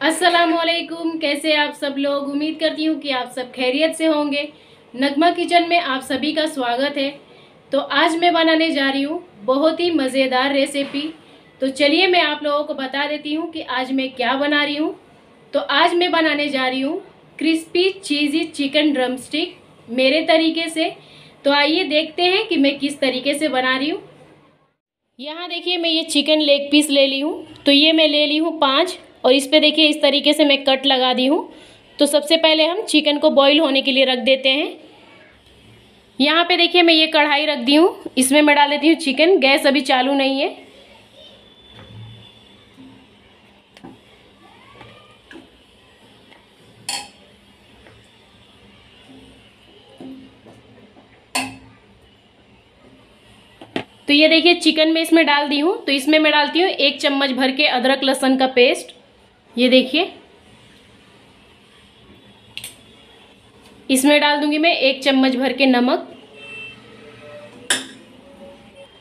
असलकुम कैसे आप सब लोग? उम्मीद करती हूँ कि आप सब खैरियत से होंगे। नगमा किचन में आप सभी का स्वागत है। तो आज मैं बनाने जा रही हूँ बहुत ही मज़ेदार रेसिपी। तो चलिए मैं आप लोगों को बता देती हूँ कि आज मैं क्या बना रही हूँ। तो आज मैं बनाने जा रही हूँ crispy cheesy chicken drumstick मेरे तरीके से। तो आइए देखते हैं कि मैं किस तरीके से बना रही हूँ। यहाँ देखिए मैं ये चिकन लेग पीस ले ली हूँ। तो ये मैं ले ली हूँ पाँच और इस पर देखिए, इस तरीके से मैं कट लगा दी हूँ। तो सबसे पहले हम चिकन को बॉईल होने के लिए रख देते हैं। यहाँ पे देखिए, मैं ये कढ़ाई रख दी हूँ। इसमें मैं डाल देती हूँ चिकन। गैस अभी चालू नहीं है। तो ये देखिए, चिकन में इसमें डाल दी हूँ। तो इसमें मैं डालती हूँ एक चम्मच भर के अदरक लहसन का पेस्ट। ये देखिए। इसमें डाल दूँगी मैं एक चम्मच भर के नमक।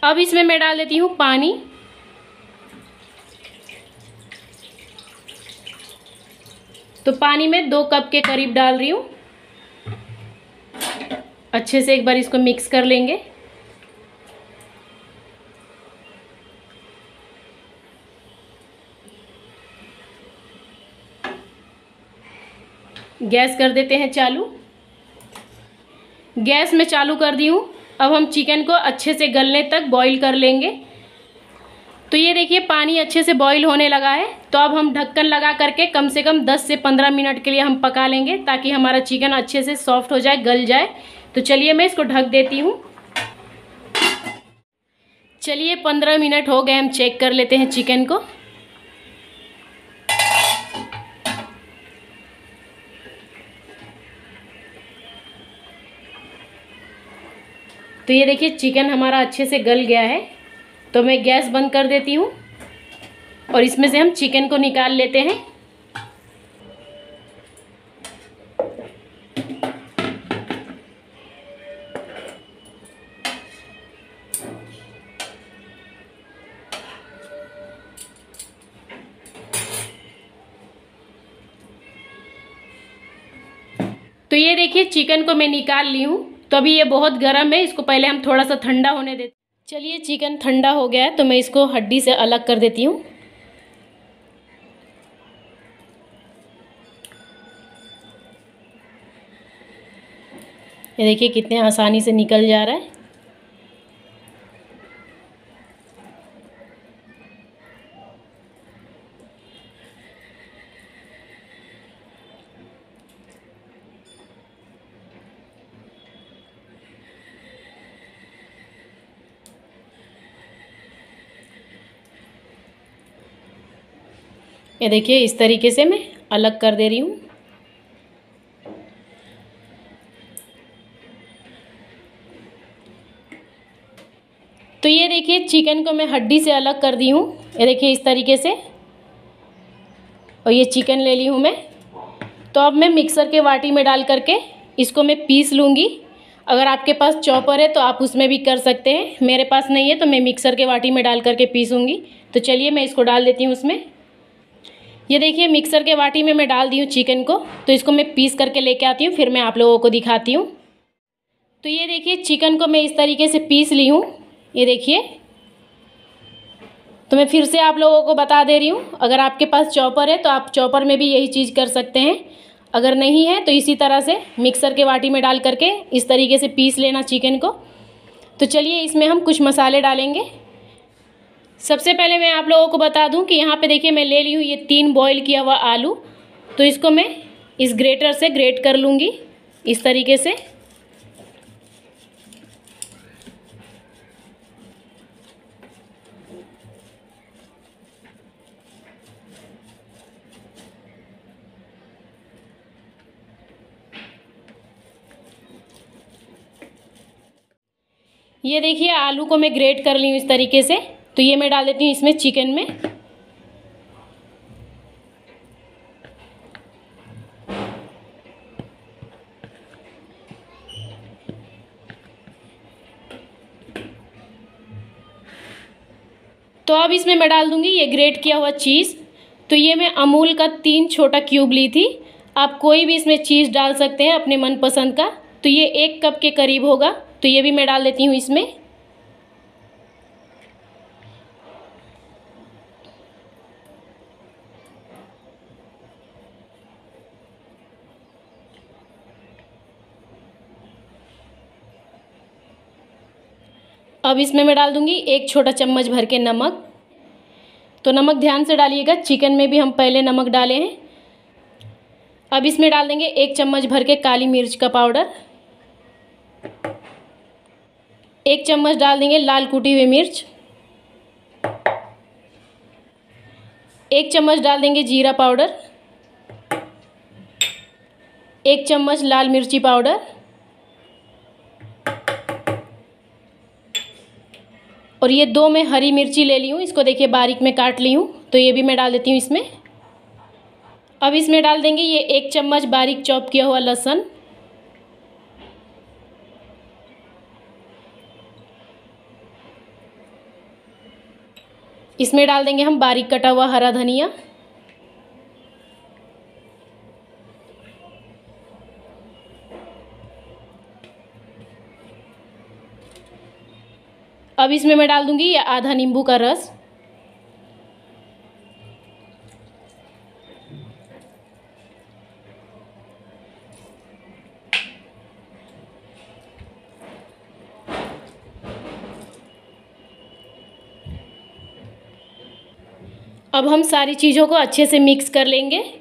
अब इसमें मैं डाल देती हूँ पानी। तो पानी में दो कप के करीब डाल रही हूँ। अच्छे से एक बार इसको मिक्स कर लेंगे। गैस कर देते हैं चालू। गैस में चालू कर दी हूँ। अब हम चिकन को अच्छे से गलने तक बॉईल कर लेंगे। तो ये देखिए, पानी अच्छे से बॉईल होने लगा है। तो अब हम ढक्कन लगा करके कम से कम 10 से 15 मिनट के लिए हम पका लेंगे ताकि हमारा चिकन अच्छे से सॉफ्ट हो जाए, गल जाए। तो चलिए मैं इसको ढक देती हूँ। चलिए 15 मिनट हो गए, हम चेक कर लेते हैं चिकन को। तो ये देखिए चिकन हमारा अच्छे से गल गया है। तो मैं गैस बंद कर देती हूँ और इसमें से हम चिकन को निकाल लेते हैं। तो ये देखिए चिकन को मैं निकाल ली हूँ। तो अभी ये बहुत गर्म है, इसको पहले हम थोड़ा सा ठंडा होने देते चलिए, चिकन ठंडा हो गया है तो मैं इसको हड्डी से अलग कर देती हूँ। ये देखिए कितने आसानी से निकल जा रहा है। ये देखिए, इस तरीके से मैं अलग कर दे रही हूँ। तो ये देखिए, चिकन को मैं हड्डी से अलग कर दी हूँ। ये देखिए, इस तरीके से। और ये चिकन ले ली हूँ मैं। तो अब मैं मिक्सर के वाटी में डाल करके इसको मैं पीस लूँगी। अगर आपके पास चॉपर है तो आप उसमें भी कर सकते हैं। मेरे पास नहीं है तो मैं मिक्सर के वाटी में डाल करके पीसूँगी। तो चलिए, मैं इसको डाल देती हूँ उसमें। ये देखिए मिक्सर के वाटी में मैं डाल दी हूँ चिकन को। तो इसको मैं पीस करके लेके आती हूँ, फिर मैं आप लोगों को दिखाती हूँ। तो ये देखिए चिकन को मैं इस तरीके से पीस ली हूँ। ये देखिए। तो मैं फिर से आप लोगों को बता दे रही हूँ, अगर आपके पास चॉपर है तो आप चॉपर में भी यही चीज़ कर सकते हैं। अगर नहीं है तो इसी तरह से मिक्सर के वाटी में डाल करके इस तरीके से पीस लेना चिकन को। तो चलिए, इसमें हम कुछ मसाले डालेंगे। सबसे पहले मैं आप लोगों को बता दूँ कि यहाँ पे देखिए मैं ले ली हूँ ये तीन बॉईल किया हुआ आलू। तो इसको मैं इस ग्रेटर से ग्रेट कर लूँगी, इस तरीके से। ये देखिए आलू को मैं ग्रेट कर ली हूँ इस तरीके से। तो ये मैं डाल देती हूँ इसमें चिकन में। तो अब इसमें मैं डाल दूँगी ये ग्रेट किया हुआ चीज़ तो ये मैं अमूल का तीन छोटा क्यूब ली थी। आप कोई भी इसमें चीज़ डाल सकते हैं अपने मनपसंद का। तो ये एक कप के करीब होगा। तो ये भी मैं डाल देती हूँ इसमें। अब इसमें मैं डाल दूँगी एक छोटा चम्मच भर के नमक। तो नमक ध्यान से डालिएगा, चिकन में भी हम पहले नमक डाले हैं। अब इसमें डाल देंगे एक चम्मच भर के काली मिर्च का पाउडर। एक चम्मच डाल देंगे लाल कुटी हुई मिर्च। एक चम्मच डाल देंगे जीरा पाउडर। एक चम्मच लाल मिर्ची पाउडर। और ये दो मैं हरी मिर्ची ले ली हूँ, इसको देखिए बारीक में काट ली हूँ तो ये भी मैं डाल देती हूँ इसमें। अब इसमें डाल देंगे ये एक चम्मच बारीक चॉप किया हुआ लहसुन। इसमें डाल देंगे हम बारीक कटा हुआ हरा धनिया। अब इसमें मैं डाल दूँगी आधा नींबू का रस। अब हम सारी चीज़ों को अच्छे से मिक्स कर लेंगे।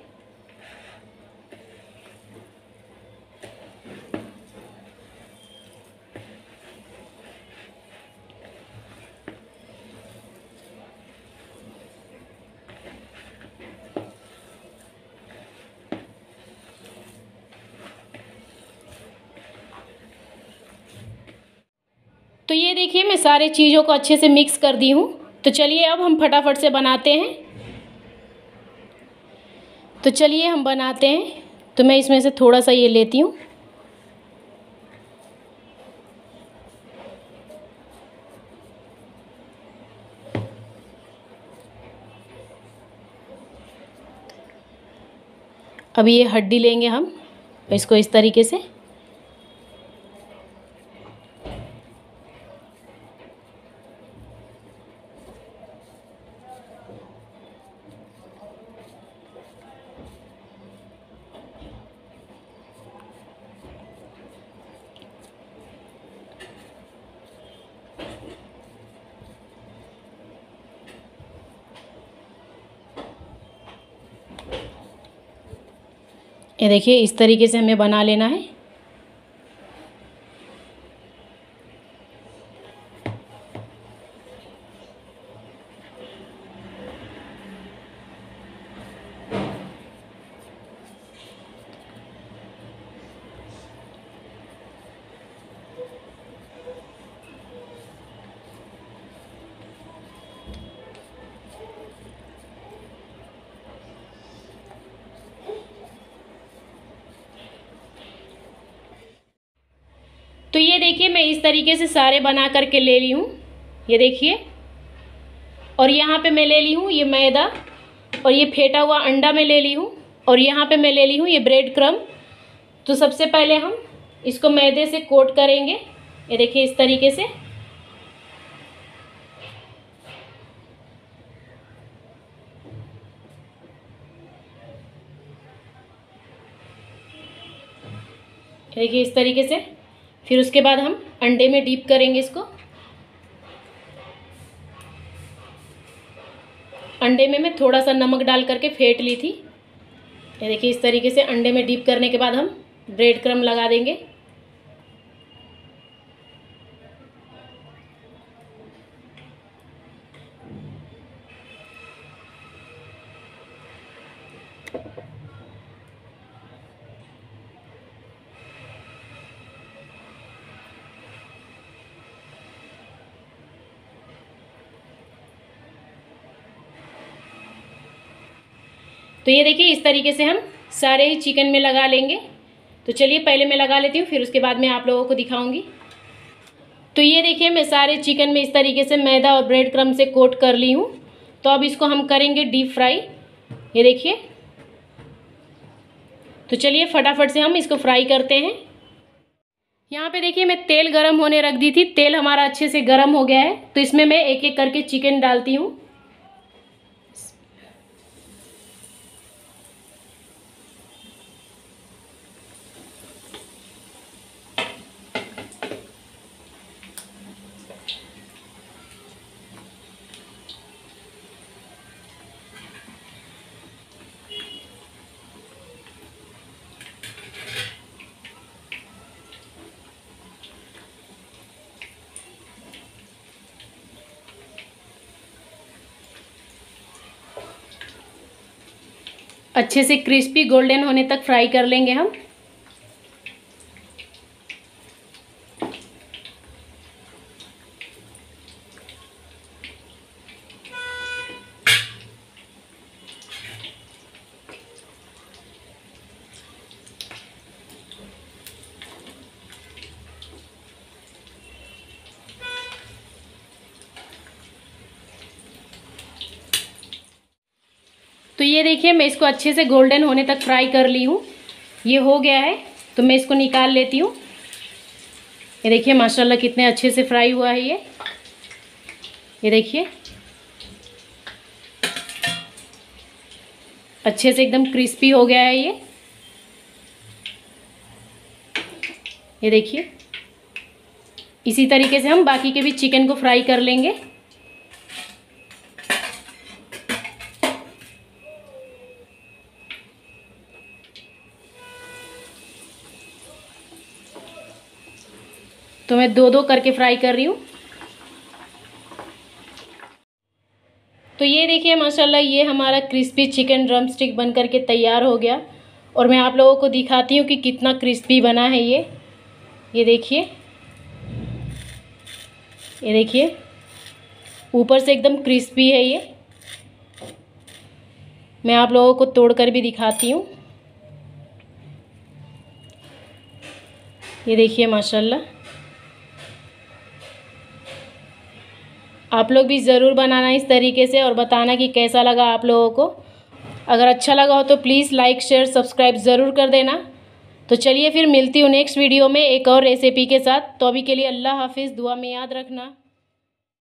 तो ये देखिए, मैं सारे चीज़ों को अच्छे से मिक्स कर दी हूँ। तो चलिए, अब हम फटाफट से बनाते हैं। तो चलिए, हम बनाते हैं। तो मैं इसमें से थोड़ा सा ये लेती हूँ। अब ये हड्डी लेंगे हम, इसको इस तरीके से। ये देखिए इस तरीके से हमें बना लेना है। तो ये देखिए, मैं इस तरीके से सारे बना करके ले ली हूँ। ये देखिए, और यहाँ पे मैं ले ली हूँ ये मैदा, और ये फेटा हुआ अंडा मैं ले ली हूँ, और यहाँ पे मैं ले ली हूँ ये ब्रेड क्रम तो सबसे पहले हम इसको मैदे से कोट करेंगे। ये देखिए, इस तरीके से। देखिए, इस तरीके से। फिर उसके बाद हम अंडे में डीप करेंगे इसको। अंडे में मैं थोड़ा सा नमक डाल करके फेंट ली थी। ये देखिए, इस तरीके से अंडे में डीप करने के बाद हम ब्रेड क्रम लगा देंगे। तो ये देखिए, इस तरीके से हम सारे ही चिकन में लगा लेंगे। तो चलिए, पहले मैं लगा लेती हूँ, फिर उसके बाद मैं आप लोगों को दिखाऊँगी। तो ये देखिए, मैं सारे चिकन में इस तरीके से मैदा और ब्रेड क्रम से कोट कर ली हूँ। तो अब इसको हम करेंगे डीप फ्राई। ये देखिए। तो चलिए, फटाफट से हम इसको फ्राई करते हैं। यहाँ पे देखिए, मैं तेल गरम होने रख दी थी। तेल हमारा अच्छे से गरम हो गया है। तो इसमें मैं एक एक करके चिकन डालती हूँ। अच्छे से क्रिस्पी गोल्डन होने तक फ्राई कर लेंगे हम। तो ये देखिए, मैं इसको अच्छे से गोल्डन होने तक फ्राई कर ली हूँ। ये हो गया है तो मैं इसको निकाल लेती हूँ। ये देखिए, माशाल्लाह कितने अच्छे से फ्राई हुआ है ये। ये देखिए। अच्छे से एकदम क्रिस्पी हो गया है ये। ये देखिए। इसी तरीके से हम बाकी के भी चिकन को फ्राई कर लेंगे। मैं दो दो करके फ्राई कर रही हूँ। तो ये देखिए, माशाल्लाह, ये हमारा क्रिस्पी चिकन ड्रम स्टिक बन करके तैयार हो गया। और मैं आप लोगों को दिखाती हूँ कि कितना क्रिस्पी बना है ये। ये देखिए। ये देखिए। ऊपर से एकदम क्रिस्पी है ये। मैं आप लोगों को तोड़कर भी दिखाती हूँ। ये देखिए, माशाल्लाह। आप लोग भी ज़रूर बनाना इस तरीके से और बताना कि कैसा लगा आप लोगों को। अगर अच्छा लगा हो तो प्लीज़ लाइक शेयर सब्सक्राइब ज़रूर कर देना। तो चलिए फिर मिलती हूँ नेक्स्ट वीडियो में एक और रेसिपी के साथ। तो अभी के लिए अल्लाह हाफिज़, दुआ में याद रखना।